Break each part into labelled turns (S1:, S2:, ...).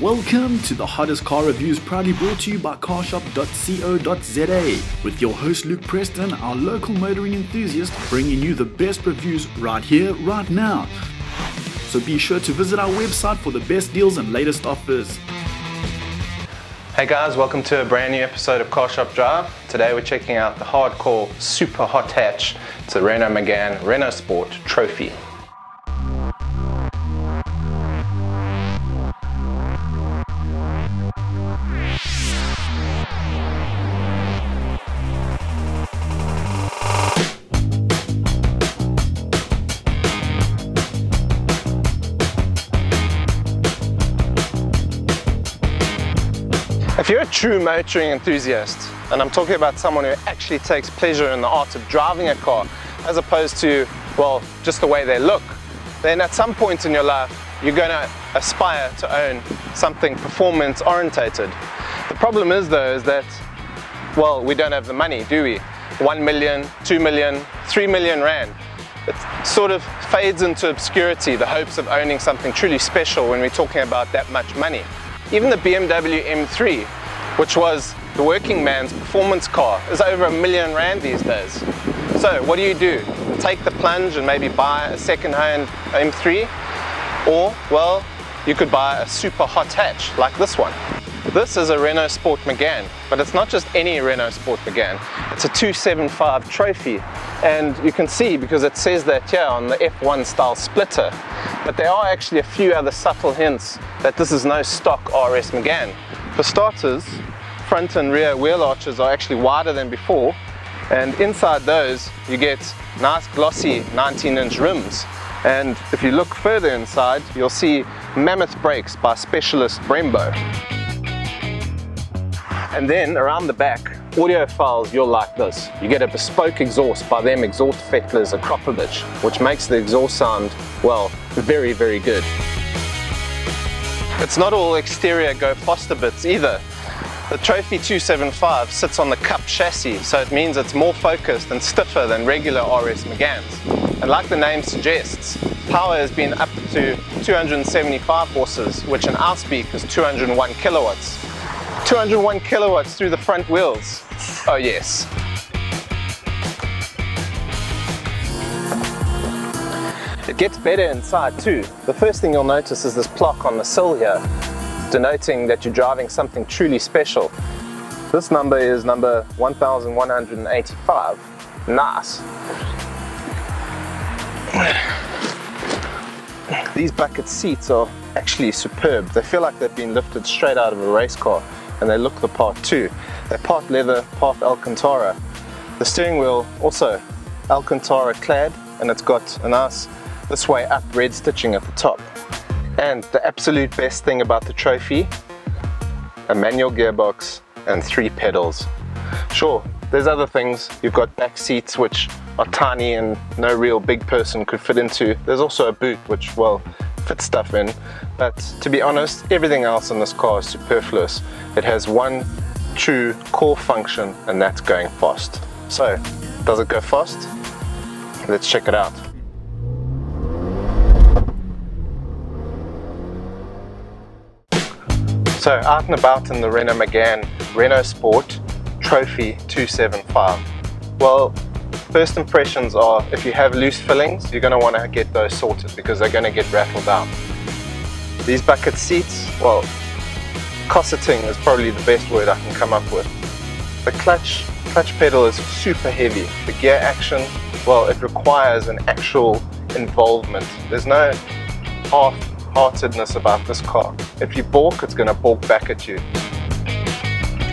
S1: Welcome to the hottest car reviews proudly brought to you by carshop.co.za with your host Luke Preston, our local motoring enthusiast, bringing you the best reviews right here, right now. So be sure to visit our website for the best deals and latest offers.
S2: Hey guys, welcome to a brand new episode of Carshop Drive. Today we're checking out the hardcore super hot hatch. It's a Renault Megane Renault Sport Trophy. If you're a true motoring enthusiast, and I'm talking about someone who actually takes pleasure in the art of driving a car, as opposed to, well, just the way they look, then at some point in your life, you're going to aspire to own something performance orientated. The problem is though, is that, well, we don't have the money, do we? 1 million, 2 million, 3 million rand. It sort of fades into obscurity, the hopes of owning something truly special when we're talking about that much money. Even the BMW M3, which was the working man's performance car, is over a million rand these days. So what do you do? Take the plunge and maybe buy a second-hand M3? Or, well, you could buy a super hot hatch like this one. This is a Renault Sport Megane, but it's not just any Renault Sport Megane. It's a 275 trophy. And you can see because it says that here on the F1 style splitter. But there are actually a few other subtle hints that this is no stock RS Megane. For starters, front and rear wheel arches are actually wider than before. And inside those, you get nice glossy 19 inch rims. And if you look further inside, you'll see mammoth brakes by specialist Brembo. And then around the back, audiophiles, you'll like this. You get a bespoke exhaust by them exhaust fettlers Akrapovic, which makes the exhaust sound, well, very, very good. It's not all exterior go Foster bits either. The Trophy 275 sits on the Cup chassis, so it means it's more focused and stiffer than regular RS Meganes. And like the name suggests, power has been up to 275 horses, which in our speak is 201 kilowatts. 201 kilowatts through the front wheels. Oh yes. Gets better inside too. The first thing you'll notice is this plaque on the sill here, denoting that you're driving something truly special. This number is number 1185. Nice. These bucket seats are actually superb. They feel like they've been lifted straight out of a race car and they look the part too. They're part leather, part Alcantara. The steering wheel also Alcantara clad and it's got a nice this way up red stitching at the top. And the absolute best thing about the trophy, a manual gearbox and three pedals. Sure, there's other things. You've got back seats which are tiny and no real big person could fit into. There's also a boot which, well, fits stuff in. But to be honest, everything else in this car is superfluous. It has one true core function and that's going fast. So, does it go fast? Let's check it out. So out and about in the Renault Megane Renault Sport Trophy 275. Well, first impressions are if you have loose fillings, you're going to want to get those sorted because they're going to get rattled out. These bucket seats, well, cosseting is probably the best word I can come up with. The clutch, clutch pedal is super heavy. The gear action, well, it requires an actual involvement. There's no half heartedness about this car. If you balk, it's going to balk back at you.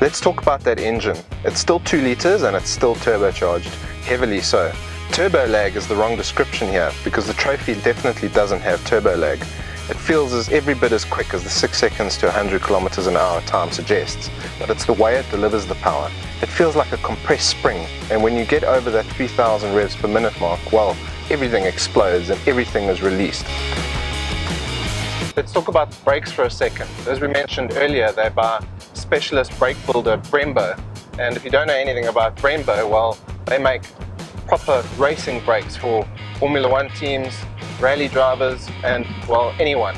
S2: Let's talk about that engine. It's still 2 litres and it's still turbocharged, heavily so. Turbo lag is the wrong description here because the Trophy definitely doesn't have turbo lag. It feels as every bit as quick as the 6 seconds to 100 kilometers an hour time suggests, but it's the way it delivers the power. It feels like a compressed spring, and when you get over that 3000 revs per minute mark, well, everything explodes and everything is released. Let's talk about brakes for a second. As we mentioned earlier, they're by specialist brake builder Brembo. And if you don't know anything about Brembo, well, they make proper racing brakes for Formula One teams, rally drivers, and, well, anyone.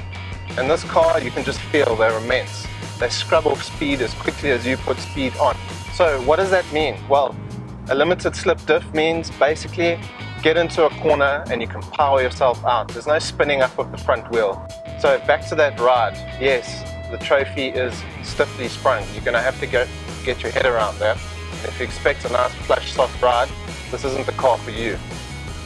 S2: And this car, you can just feel they're immense. They scrub off speed as quickly as you put speed on. So what does that mean? Well, a limited slip diff means basically get into a corner and you can power yourself out. There's no spinning up of the front wheel. So back to that ride. Yes, the trophy is stiffly sprung. You're going to have to get, get your head around that. If you expect a nice plush soft ride, this isn't the car for you.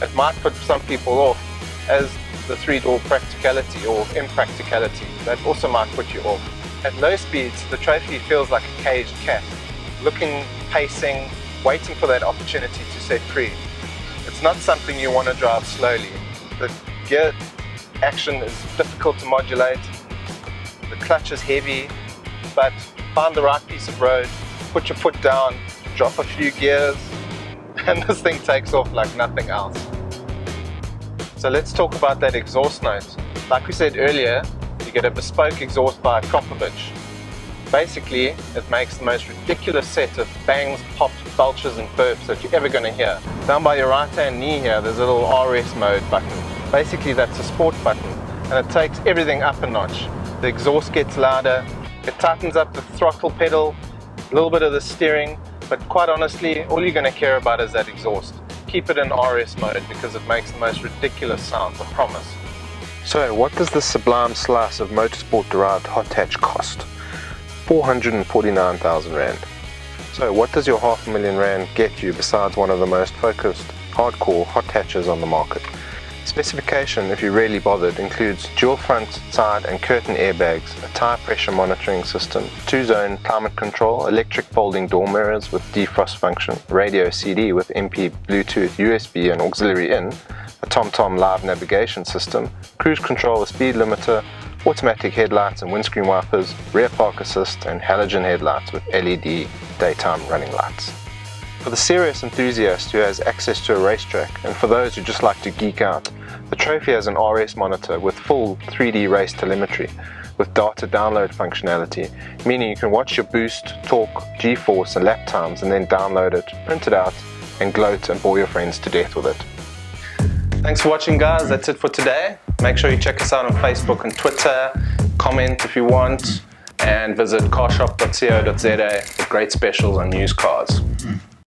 S2: It might put some people off as the three-door practicality or impracticality. That also might put you off. At low speeds, the trophy feels like a caged cat, looking, pacing, waiting for that opportunity to set free. It's not something you want to drive slowly. The gear action is difficult to modulate, the clutch is heavy, but find the right piece of road, put your foot down, drop a few gears, and this thing takes off like nothing else. So let's talk about that exhaust note. Like we said earlier, you get a bespoke exhaust by Akrapovic. Basically, it makes the most ridiculous set of bangs, pops, belches and burps that you're ever going to hear. Down by your right hand knee here, there's a little RS mode button. Basically, that's a sport button, and it takes everything up a notch. The exhaust gets louder, it tightens up the throttle pedal, a little bit of the steering, but quite honestly, all you're going to care about is that exhaust. Keep it in RS mode because it makes the most ridiculous sounds, I promise. So, what does this sublime slice of motorsport derived hot hatch cost? 449,000 Rand. So, what does your half a million Rand get you besides one of the most focused, hardcore hot hatches on the market? Specification, if you're really bothered, includes dual front, side and curtain airbags, a tyre pressure monitoring system, two-zone climate control, electric folding door mirrors with defrost function, radio CD with MP, Bluetooth, USB and auxiliary in, a TomTom live navigation system, cruise control with speed limiter, automatic headlights and windscreen wipers, rear park assist and halogen headlights with LED daytime running lights. For the serious enthusiast who has access to a racetrack, and for those who just like to geek out, the Trophy has an RS monitor with full 3D race telemetry with data download functionality, meaning you can watch your boost, torque, g-force and lap times and then download it, print it out and gloat and bore your friends to death with it. Thanks for watching guys, that's it for today. Make sure you check us out on Facebook and Twitter, comment if you want, and visit carshop.co.za for great specials on used cars.